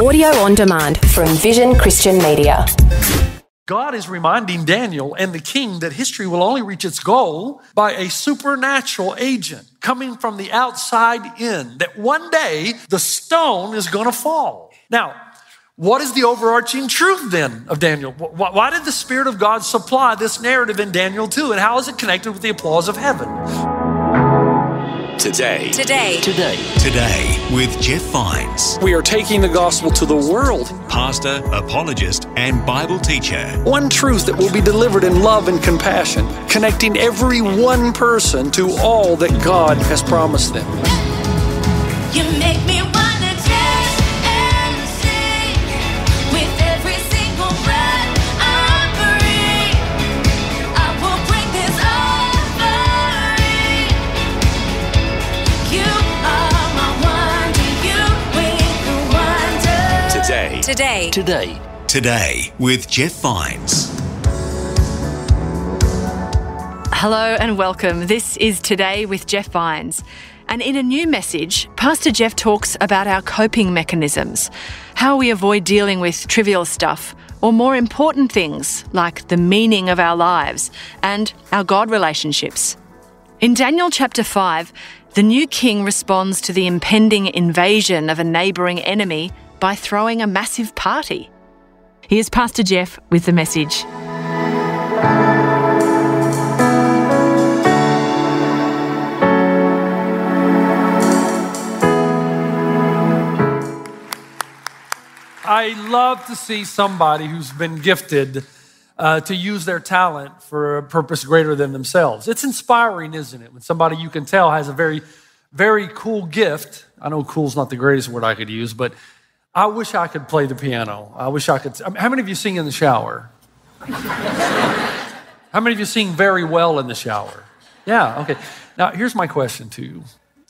Audio on demand from Vision Christian Media. God is reminding Daniel and the king that history will only reach its goal by a supernatural agent coming from the outside in, that one day the stone is going to fall. Now, what is the overarching truth then of Daniel? Why did the Spirit of God supply this narrative in Daniel 2? And how is it connected with the applause of heaven? Today. Today. Today. Today with Jeff Vines, We are taking the gospel to the world. pastor, apologist, and Bible teacher. One truth that will be delivered in love and compassion, connecting every one person to all that God has promised them. You make me Today. Today. Today. Today with Jeff Vines. Hello and welcome. This is Today with Jeff Vines. And in a new message, Pastor Jeff talks about our coping mechanisms, how we avoid dealing with trivial stuff, or more important things like the meaning of our lives and our God relationships. In Daniel chapter 5, the new king responds to the impending invasion of a neighbouring enemy by throwing a massive party. Here's Pastor Jeff with the message. I love to see somebody who's been gifted uh, to use their talent for a purpose greater than themselves. It's inspiring, isn't it? When somebody you can tell has a very, very cool gift. I know cool's not the greatest word I could use, but I wish I could play the piano. I wish I could. I mean, how many of you sing in the shower? how many of you sing very well in the shower? Yeah, okay. Now, here's my question to you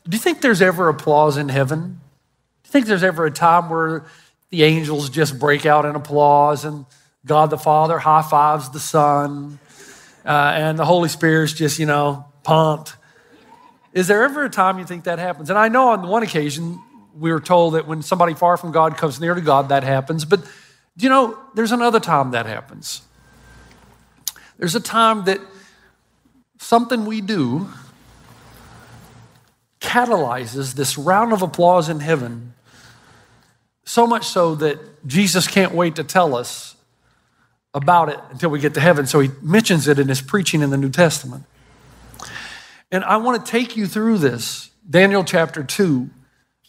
Do you think there's ever applause in heaven? Do you think there's ever a time where the angels just break out in applause and God the Father high fives the Son uh, and the Holy Spirit's just, you know, pumped? Is there ever a time you think that happens? And I know on one occasion we were told that when somebody far from God comes near to God, that happens. But you know, there's another time that happens. There's a time that something we do catalyzes this round of applause in heaven so much so that Jesus can't wait to tell us about it until we get to heaven. So he mentions it in his preaching in the New Testament. And I want to take you through this, Daniel chapter 2,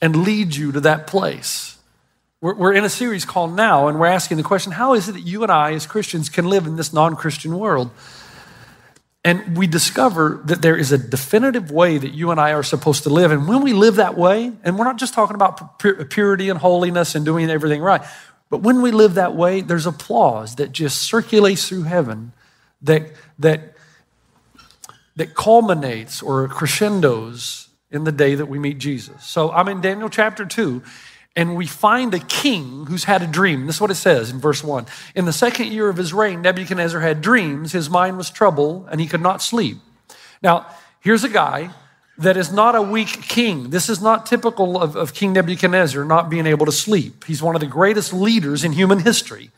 and lead you to that place. We're, we're in a series called Now, and we're asking the question how is it that you and I, as Christians, can live in this non Christian world? And we discover that there is a definitive way that you and I are supposed to live. And when we live that way, and we're not just talking about purity and holiness and doing everything right, but when we live that way, there's applause that just circulates through heaven that, that, that culminates or crescendos in the day that we meet Jesus. So I'm in Daniel chapter 2, and we find a king who's had a dream. This is what it says in verse 1. In the second year of his reign, Nebuchadnezzar had dreams. His mind was troubled, and he could not sleep. Now, here's a guy that is not a weak king. This is not typical of, of King Nebuchadnezzar not being able to sleep. He's one of the greatest leaders in human history.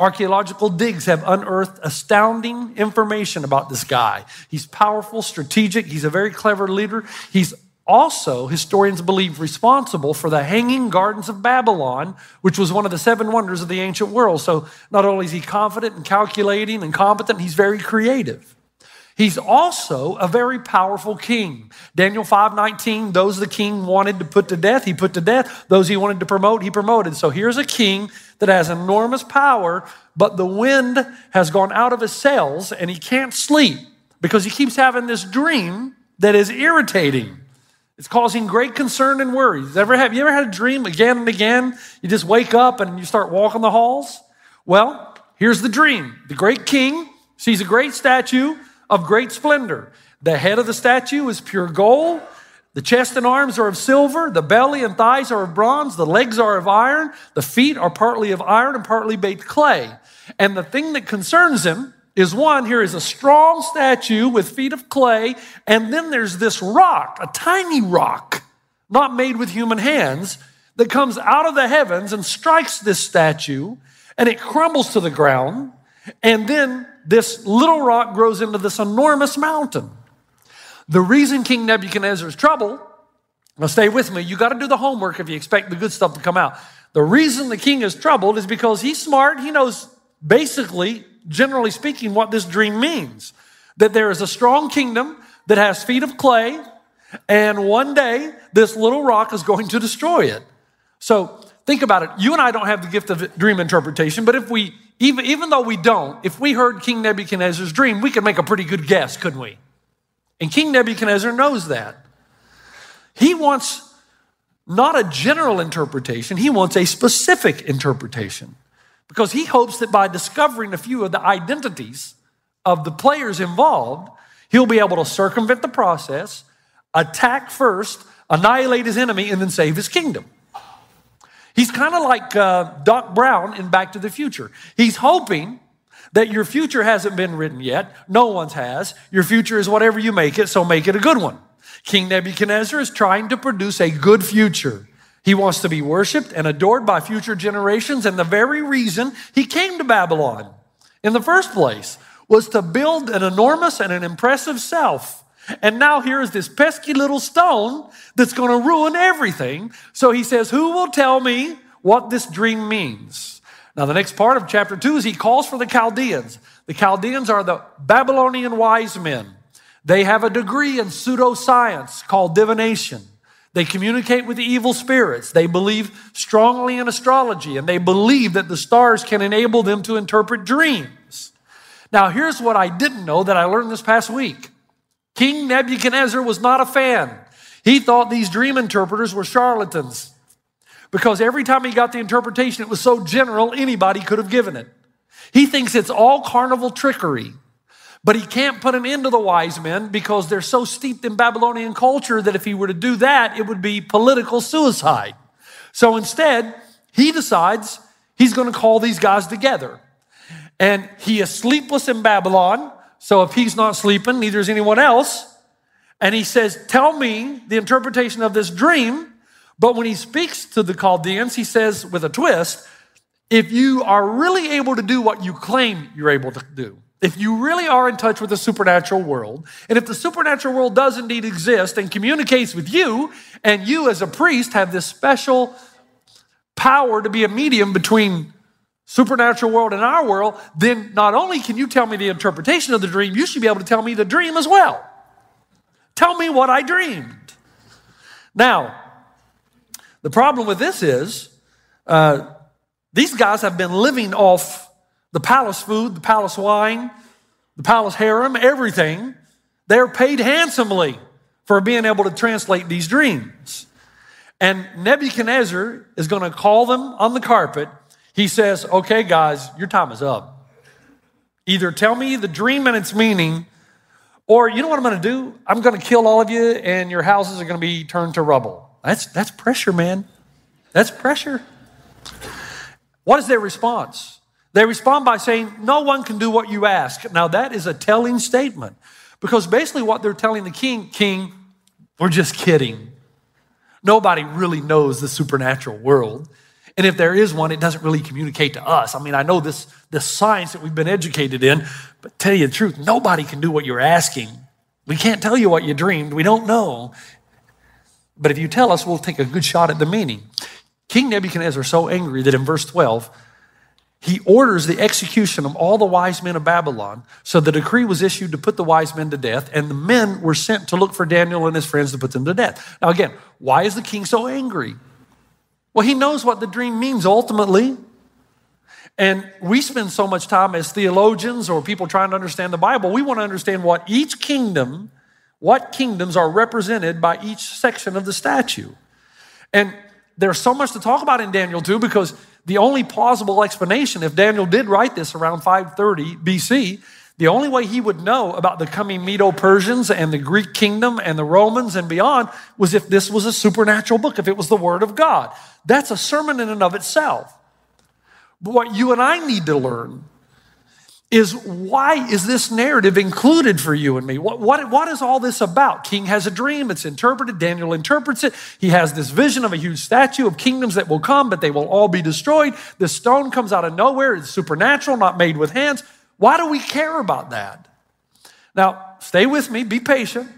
Archaeological digs have unearthed astounding information about this guy. He's powerful, strategic, he's a very clever leader. He's also, historians believe, responsible for the Hanging Gardens of Babylon, which was one of the seven wonders of the ancient world. So, not only is he confident and calculating and competent, he's very creative. He's also a very powerful king. Daniel 5:19, those the king wanted to put to death, he put to death. Those he wanted to promote, he promoted. So here's a king that has enormous power, but the wind has gone out of his sails and he can't sleep because he keeps having this dream that is irritating. It's causing great concern and worries. Ever have you ever had a dream again and again? You just wake up and you start walking the halls? Well, here's the dream. The great king sees a great statue of great splendor. The head of the statue is pure gold. The chest and arms are of silver. The belly and thighs are of bronze. The legs are of iron. The feet are partly of iron and partly baked clay. And the thing that concerns him is one, here is a strong statue with feet of clay, and then there's this rock, a tiny rock, not made with human hands, that comes out of the heavens and strikes this statue, and it crumbles to the ground. And then this little rock grows into this enormous mountain. The reason King Nebuchadnezzar is trouble, now stay with me, you got to do the homework if you expect the good stuff to come out. The reason the king is troubled is because he's smart. He knows basically, generally speaking, what this dream means that there is a strong kingdom that has feet of clay, and one day this little rock is going to destroy it. So think about it. You and I don't have the gift of dream interpretation, but if we, even, even though we don't, if we heard King Nebuchadnezzar's dream, we could make a pretty good guess, couldn't we? And King Nebuchadnezzar knows that. He wants not a general interpretation, he wants a specific interpretation because he hopes that by discovering a few of the identities of the players involved, he'll be able to circumvent the process, attack first, annihilate his enemy, and then save his kingdom. He's kind of like uh, Doc Brown in Back to the Future. He's hoping that your future hasn't been written yet. No one's has. Your future is whatever you make it, so make it a good one. King Nebuchadnezzar is trying to produce a good future. He wants to be worshiped and adored by future generations, and the very reason he came to Babylon in the first place was to build an enormous and an impressive self. And now here is this pesky little stone that's going to ruin everything. So he says, Who will tell me what this dream means? Now, the next part of chapter two is he calls for the Chaldeans. The Chaldeans are the Babylonian wise men. They have a degree in pseudoscience called divination. They communicate with the evil spirits. They believe strongly in astrology, and they believe that the stars can enable them to interpret dreams. Now, here's what I didn't know that I learned this past week King Nebuchadnezzar was not a fan. He thought these dream interpreters were charlatans because every time he got the interpretation, it was so general, anybody could have given it. He thinks it's all carnival trickery. But he can't put an end to the wise men because they're so steeped in Babylonian culture that if he were to do that, it would be political suicide. So instead, he decides he's going to call these guys together. And he is sleepless in Babylon. So if he's not sleeping, neither is anyone else. And he says, Tell me the interpretation of this dream. But when he speaks to the Chaldeans, he says with a twist, If you are really able to do what you claim you're able to do, if you really are in touch with the supernatural world, and if the supernatural world does indeed exist and communicates with you, and you as a priest have this special power to be a medium between supernatural world and our world, then not only can you tell me the interpretation of the dream, you should be able to tell me the dream as well. Tell me what I dreamed. Now, the problem with this is uh, these guys have been living off the palace food, the palace wine, the palace harem, everything. They're paid handsomely for being able to translate these dreams. And Nebuchadnezzar is going to call them on the carpet. He says, Okay, guys, your time is up. Either tell me the dream and its meaning, or you know what I'm going to do? I'm going to kill all of you, and your houses are going to be turned to rubble. That's, that's pressure, man. That's pressure. What is their response? They respond by saying, No one can do what you ask. Now, that is a telling statement because basically what they're telling the king, King, we're just kidding. Nobody really knows the supernatural world. And if there is one, it doesn't really communicate to us. I mean, I know this, this science that we've been educated in, but tell you the truth, nobody can do what you're asking. We can't tell you what you dreamed. We don't know. But if you tell us, we'll take a good shot at the meaning. King Nebuchadnezzar is so angry that in verse 12, he orders the execution of all the wise men of Babylon. So the decree was issued to put the wise men to death, and the men were sent to look for Daniel and his friends to put them to death. Now, again, why is the king so angry? Well, he knows what the dream means ultimately. And we spend so much time as theologians or people trying to understand the Bible, we want to understand what each kingdom, what kingdoms are represented by each section of the statue. And there's so much to talk about in Daniel 2, because the only plausible explanation, if Daniel did write this around 530 BC, the only way he would know about the coming Medo Persians and the Greek kingdom and the Romans and beyond was if this was a supernatural book, if it was the Word of God. That's a sermon in and of itself. But what you and I need to learn is why is this narrative included for you and me? What, what, what is all this about? King has a dream, it's interpreted, Daniel interprets it. He has this vision of a huge statue of kingdoms that will come, but they will all be destroyed. This stone comes out of nowhere, it's supernatural, not made with hands. Why do we care about that? Now, stay with me, be patient.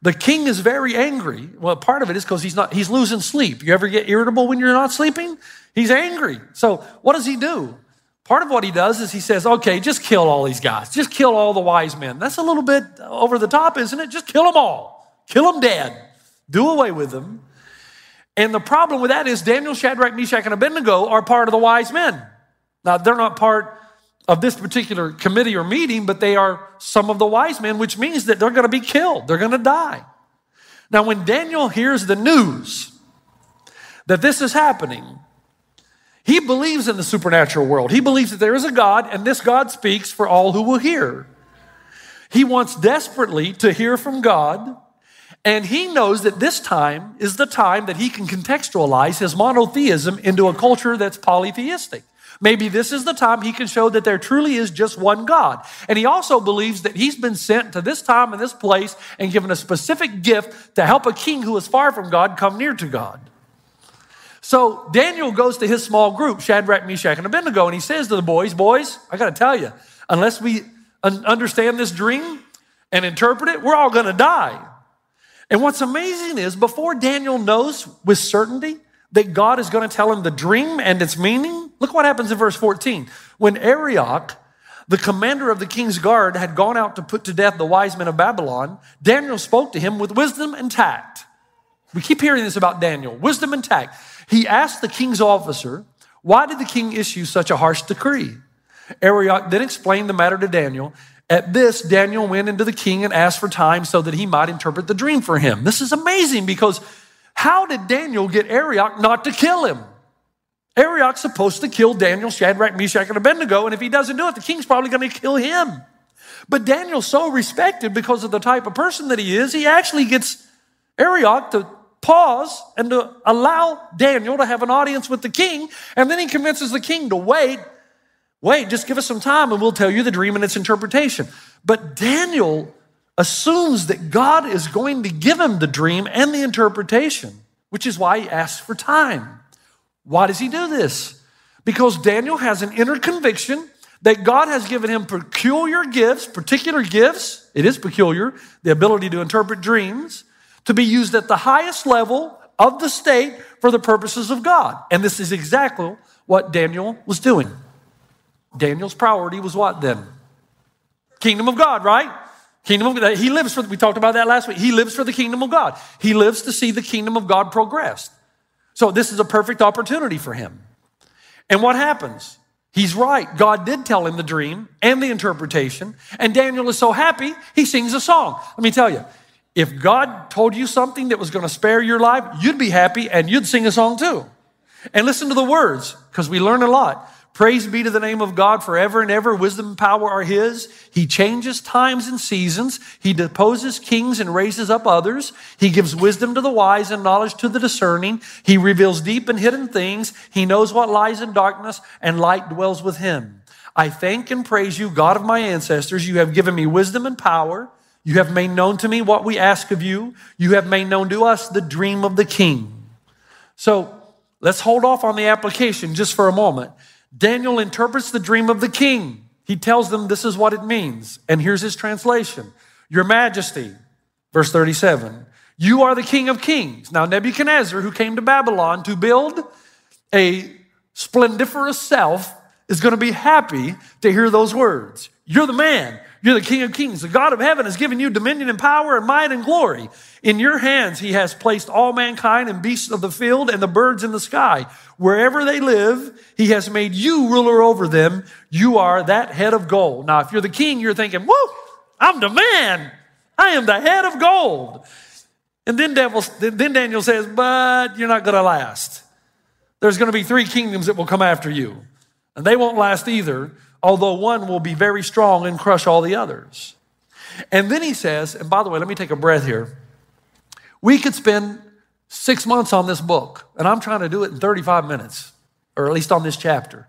The king is very angry. Well, part of it is because he's not, he's losing sleep. You ever get irritable when you're not sleeping? He's angry. So what does he do? Part of what he does is he says, okay, just kill all these guys. Just kill all the wise men. That's a little bit over the top, isn't it? Just kill them all. Kill them dead. Do away with them. And the problem with that is Daniel, Shadrach, Meshach, and Abednego are part of the wise men. Now, they're not part of this particular committee or meeting, but they are some of the wise men, which means that they're going to be killed. They're going to die. Now, when Daniel hears the news that this is happening, he believes in the supernatural world. He believes that there is a God, and this God speaks for all who will hear. He wants desperately to hear from God, and he knows that this time is the time that he can contextualize his monotheism into a culture that's polytheistic. Maybe this is the time he can show that there truly is just one God. And he also believes that he's been sent to this time and this place and given a specific gift to help a king who is far from God come near to God. So Daniel goes to his small group, Shadrach, Meshach, and Abednego, and he says to the boys, Boys, I got to tell you, unless we un- understand this dream and interpret it, we're all going to die. And what's amazing is before Daniel knows with certainty that God is going to tell him the dream and its meaning, look what happens in verse 14. When Arioch, the commander of the king's guard, had gone out to put to death the wise men of Babylon, Daniel spoke to him with wisdom and tact. We keep hearing this about Daniel wisdom and tact. He asked the king's officer, Why did the king issue such a harsh decree? Arioch then explained the matter to Daniel. At this, Daniel went into the king and asked for time so that he might interpret the dream for him. This is amazing because how did Daniel get Arioch not to kill him? Arioch's supposed to kill Daniel, Shadrach, Meshach, and Abednego, and if he doesn't do it, the king's probably going to kill him. But Daniel's so respected because of the type of person that he is, he actually gets Arioch to pause and to allow Daniel to have an audience with the king. And then he convinces the king to wait. Wait, just give us some time and we'll tell you the dream and its interpretation. But Daniel assumes that God is going to give him the dream and the interpretation, which is why he asks for time. Why does he do this? Because Daniel has an inner conviction that God has given him peculiar gifts, particular gifts. It is peculiar, the ability to interpret dreams to be used at the highest level of the state for the purposes of God. And this is exactly what Daniel was doing. Daniel's priority was what then? Kingdom of God, right? Kingdom of. He lives for, we talked about that last week. He lives for the kingdom of God. He lives to see the kingdom of God progress. So this is a perfect opportunity for him. And what happens? He's right. God did tell him the dream and the interpretation. And Daniel is so happy, he sings a song. Let me tell you, if God told you something that was going to spare your life, you'd be happy and you'd sing a song too. And listen to the words, because we learn a lot. Praise be to the name of God forever and ever. Wisdom and power are His. He changes times and seasons. He deposes kings and raises up others. He gives wisdom to the wise and knowledge to the discerning. He reveals deep and hidden things. He knows what lies in darkness, and light dwells with Him. I thank and praise you, God of my ancestors. You have given me wisdom and power. You have made known to me what we ask of you. You have made known to us the dream of the king. So let's hold off on the application just for a moment. Daniel interprets the dream of the king. He tells them this is what it means. And here's his translation Your Majesty, verse 37, you are the King of kings. Now, Nebuchadnezzar, who came to Babylon to build a splendiferous self, is going to be happy to hear those words. You're the man. You're the King of Kings. The God of heaven has given you dominion and power and might and glory. In your hands, He has placed all mankind and beasts of the field and the birds in the sky. Wherever they live, He has made you ruler over them. You are that head of gold. Now, if you're the king, you're thinking, woo, I'm the man. I am the head of gold. And then, devil, then Daniel says, but you're not going to last. There's going to be three kingdoms that will come after you, and they won't last either although one will be very strong and crush all the others. And then he says, and by the way, let me take a breath here. We could spend six months on this book, and I'm trying to do it in 35 minutes, or at least on this chapter.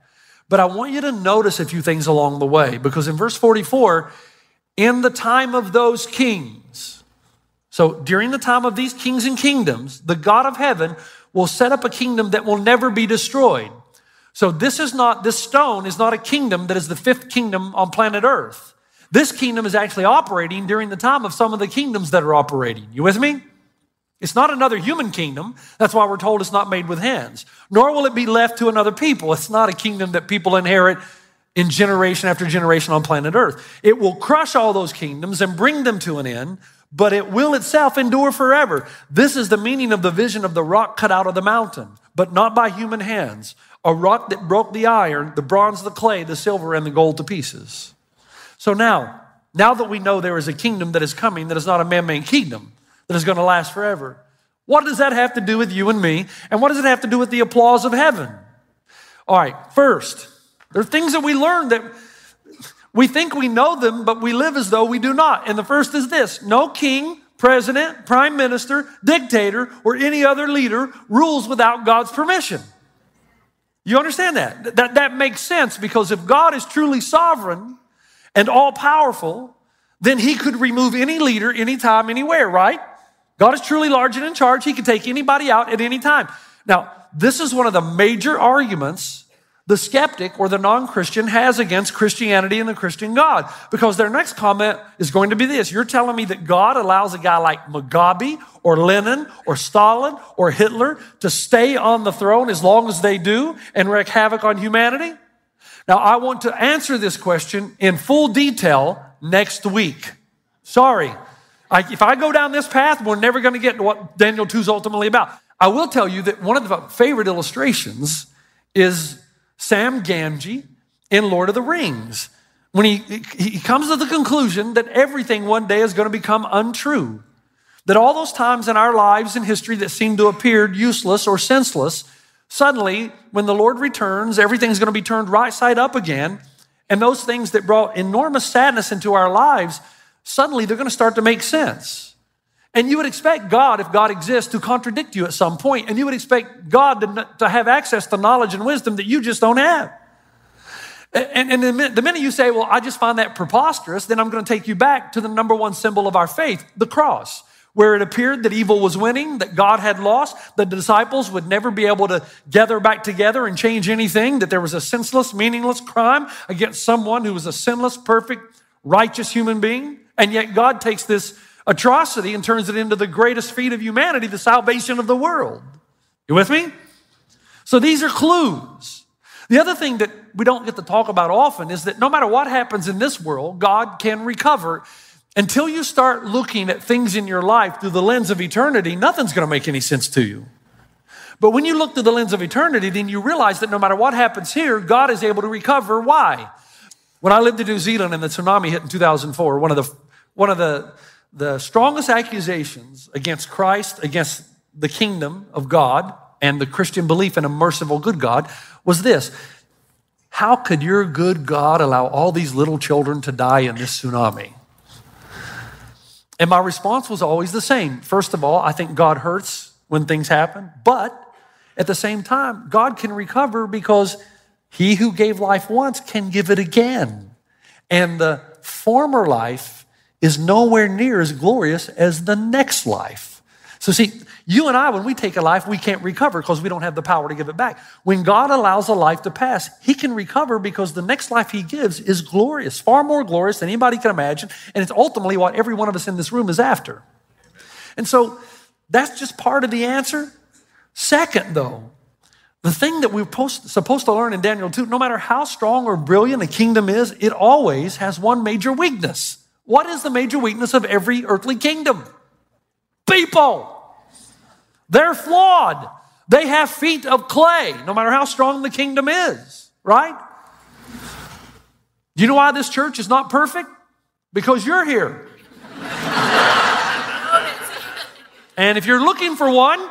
But I want you to notice a few things along the way because in verse 44, in the time of those kings, so during the time of these kings and kingdoms, the God of heaven will set up a kingdom that will never be destroyed. So this is not, this stone is not a kingdom that is the fifth kingdom on planet Earth. This kingdom is actually operating during the time of some of the kingdoms that are operating. You with me? It's not another human kingdom. That's why we're told it's not made with hands. Nor will it be left to another people. It's not a kingdom that people inherit in generation after generation on planet Earth. It will crush all those kingdoms and bring them to an end, but it will itself endure forever. This is the meaning of the vision of the rock cut out of the mountain, but not by human hands. A rock that broke the iron, the bronze, the clay, the silver, and the gold to pieces. So now, now that we know there is a kingdom that is coming that is not a man made kingdom, that is going to last forever, what does that have to do with you and me? And what does it have to do with the applause of heaven? All right, first, there are things that we learn that we think we know them, but we live as though we do not. And the first is this no king, president, prime minister, dictator, or any other leader rules without God's permission. You understand that? That, that makes sense because if God is truly sovereign and all powerful, then he could remove any leader anytime, anywhere, right? God is truly large and in charge. He can take anybody out at any time. Now, this is one of the major arguments the skeptic or the non Christian has against Christianity and the Christian God. Because their next comment is going to be this You're telling me that God allows a guy like Mugabe or Lenin or Stalin or Hitler to stay on the throne as long as they do and wreak havoc on humanity? Now, I want to answer this question in full detail next week. Sorry. I, if I go down this path, we're never going to get to what Daniel 2 is ultimately about. I will tell you that one of the favorite illustrations is Sam Gamgee in Lord of the Rings. When he, he comes to the conclusion that everything one day is going to become untrue. That all those times in our lives in history that seem to appear useless or senseless, suddenly, when the Lord returns, everything's going to be turned right side up again. And those things that brought enormous sadness into our lives, suddenly they're going to start to make sense. And you would expect God, if God exists, to contradict you at some point. and you would expect God to, to have access to knowledge and wisdom that you just don't have. And, and the, minute, the minute you say, Well, I just find that preposterous, then I'm going to take you back to the number one symbol of our faith, the cross, where it appeared that evil was winning, that God had lost, the disciples would never be able to gather back together and change anything, that there was a senseless, meaningless crime against someone who was a sinless, perfect, righteous human being. And yet God takes this atrocity and turns it into the greatest feat of humanity, the salvation of the world. You with me? So these are clues. The other thing that we don't get to talk about often is that no matter what happens in this world, God can recover. Until you start looking at things in your life through the lens of eternity, nothing's going to make any sense to you. But when you look through the lens of eternity, then you realize that no matter what happens here, God is able to recover. Why? When I lived in New Zealand and the tsunami hit in 2004, one of the, one of the the strongest accusations against Christ, against the kingdom of God, and the Christian belief in a merciful good God was this How could your good God allow all these little children to die in this tsunami? And my response was always the same. First of all, I think God hurts when things happen, but at the same time, God can recover because he who gave life once can give it again. And the former life is nowhere near as glorious as the next life. So, see, you and I, when we take a life, we can't recover because we don't have the power to give it back. When God allows a life to pass, He can recover because the next life He gives is glorious, far more glorious than anybody can imagine. And it's ultimately what every one of us in this room is after. And so, that's just part of the answer. Second, though, the thing that we're supposed to learn in Daniel 2, no matter how strong or brilliant a kingdom is, it always has one major weakness. What is the major weakness of every earthly kingdom? People. They're flawed. They have feet of clay, no matter how strong the kingdom is, right? Do you know why this church is not perfect? Because you're here. and if you're looking for one,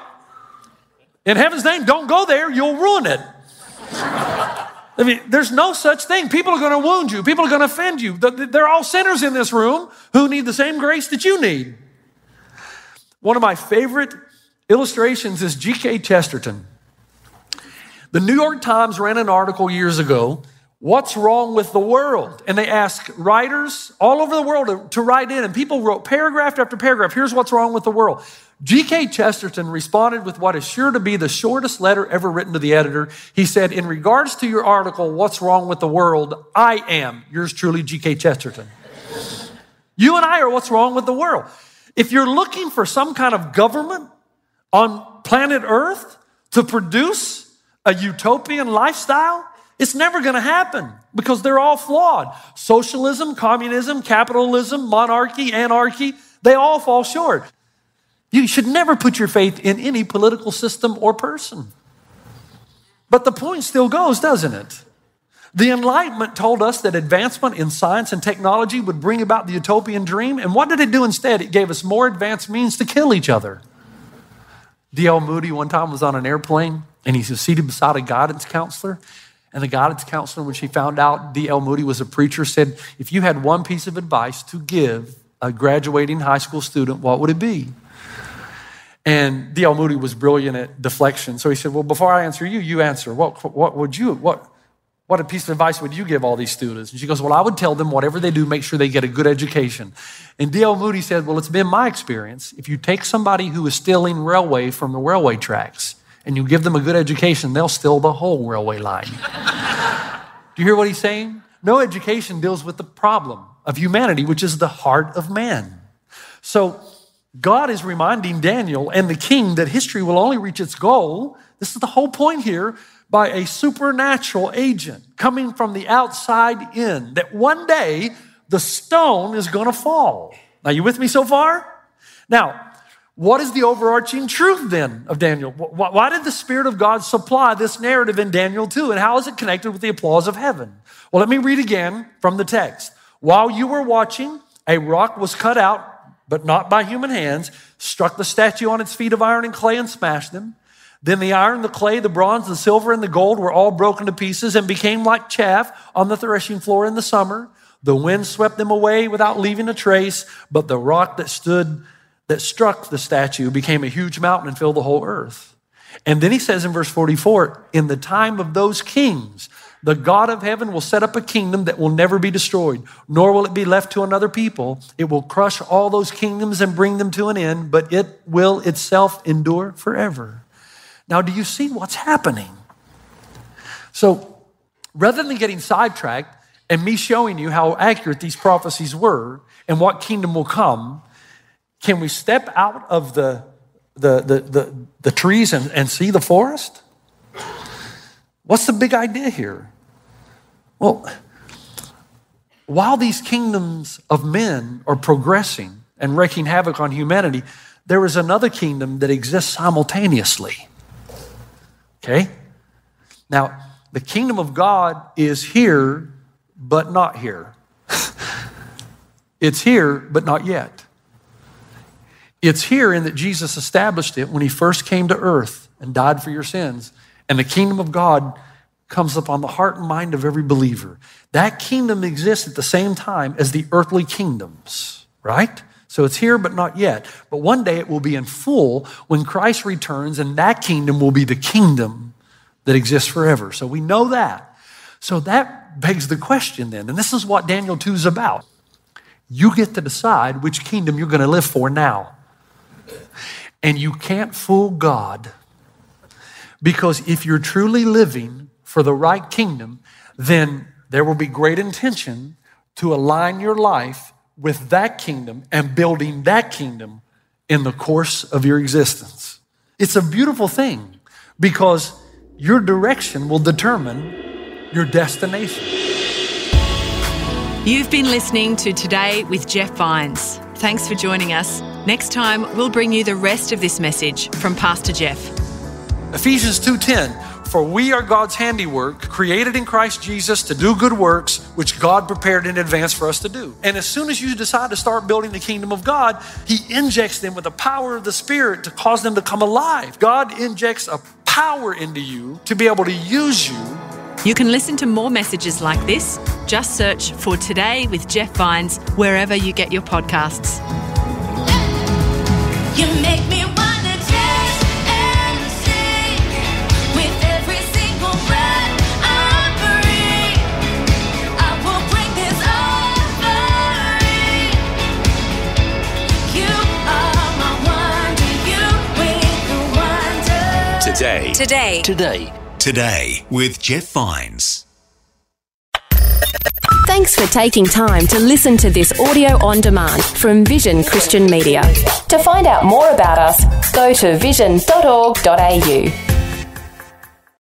in heaven's name, don't go there, you'll ruin it. I mean, there's no such thing. People are going to wound you. People are going to offend you. They're all sinners in this room who need the same grace that you need. One of my favorite illustrations is G.K. Chesterton. The New York Times ran an article years ago What's wrong with the world? And they asked writers all over the world to, to write in, and people wrote paragraph after paragraph. Here's what's wrong with the world. G.K. Chesterton responded with what is sure to be the shortest letter ever written to the editor. He said, In regards to your article, What's Wrong with the World? I am, yours truly, G.K. Chesterton. You and I are what's wrong with the world. If you're looking for some kind of government on planet Earth to produce a utopian lifestyle, it's never going to happen because they're all flawed. Socialism, communism, capitalism, monarchy, anarchy, they all fall short. You should never put your faith in any political system or person. But the point still goes, doesn't it? The Enlightenment told us that advancement in science and technology would bring about the utopian dream. And what did it do instead? It gave us more advanced means to kill each other. D.L. Moody one time was on an airplane and he was seated beside a guidance counselor. And the guidance counselor, when she found out D.L. Moody was a preacher, said, If you had one piece of advice to give a graduating high school student, what would it be? And D.L. Moody was brilliant at deflection. So he said, Well, before I answer you, you answer. What, what would you, what, what a piece of advice would you give all these students? And she goes, Well, I would tell them whatever they do, make sure they get a good education. And D.L. Moody said, Well, it's been my experience. If you take somebody who is stealing railway from the railway tracks and you give them a good education, they'll steal the whole railway line. do you hear what he's saying? No education deals with the problem of humanity, which is the heart of man. So, God is reminding Daniel and the king that history will only reach its goal. This is the whole point here by a supernatural agent coming from the outside in, that one day the stone is going to fall. Now, you with me so far? Now, what is the overarching truth then of Daniel? Why did the Spirit of God supply this narrative in Daniel 2? And how is it connected with the applause of heaven? Well, let me read again from the text. While you were watching, a rock was cut out but not by human hands, struck the statue on its feet of iron and clay and smashed them. Then the iron, the clay, the bronze, the silver, and the gold were all broken to pieces and became like chaff on the threshing floor in the summer. The wind swept them away without leaving a trace, but the rock that stood, that struck the statue, became a huge mountain and filled the whole earth. And then he says in verse 44 In the time of those kings, the God of heaven will set up a kingdom that will never be destroyed, nor will it be left to another people. It will crush all those kingdoms and bring them to an end, but it will itself endure forever. Now, do you see what's happening? So, rather than getting sidetracked and me showing you how accurate these prophecies were and what kingdom will come, can we step out of the, the, the, the, the trees and, and see the forest? What's the big idea here? Well, while these kingdoms of men are progressing and wreaking havoc on humanity, there is another kingdom that exists simultaneously. Okay? Now, the kingdom of God is here, but not here. it's here, but not yet. It's here in that Jesus established it when he first came to earth and died for your sins. And the kingdom of God comes upon the heart and mind of every believer. That kingdom exists at the same time as the earthly kingdoms, right? So it's here, but not yet. But one day it will be in full when Christ returns, and that kingdom will be the kingdom that exists forever. So we know that. So that begs the question then, and this is what Daniel 2 is about. You get to decide which kingdom you're going to live for now. And you can't fool God because if you're truly living for the right kingdom, then there will be great intention to align your life with that kingdom and building that kingdom in the course of your existence. It's a beautiful thing because your direction will determine your destination. You've been listening to Today with Jeff Vines. Thanks for joining us. Next time, we'll bring you the rest of this message from Pastor Jeff. Ephesians 2:10 For we are God's handiwork, created in Christ Jesus to do good works which God prepared in advance for us to do. And as soon as you decide to start building the kingdom of God, he injects them with the power of the Spirit to cause them to come alive. God injects a power into you to be able to use you You can listen to more messages like this. Just search for Today with Jeff Vines wherever you get your podcasts. Today. Today. Today Today with Jeff Vines. Thanks for taking time to listen to this audio on demand from Vision Christian Media. To find out more about us, go to vision.org.au.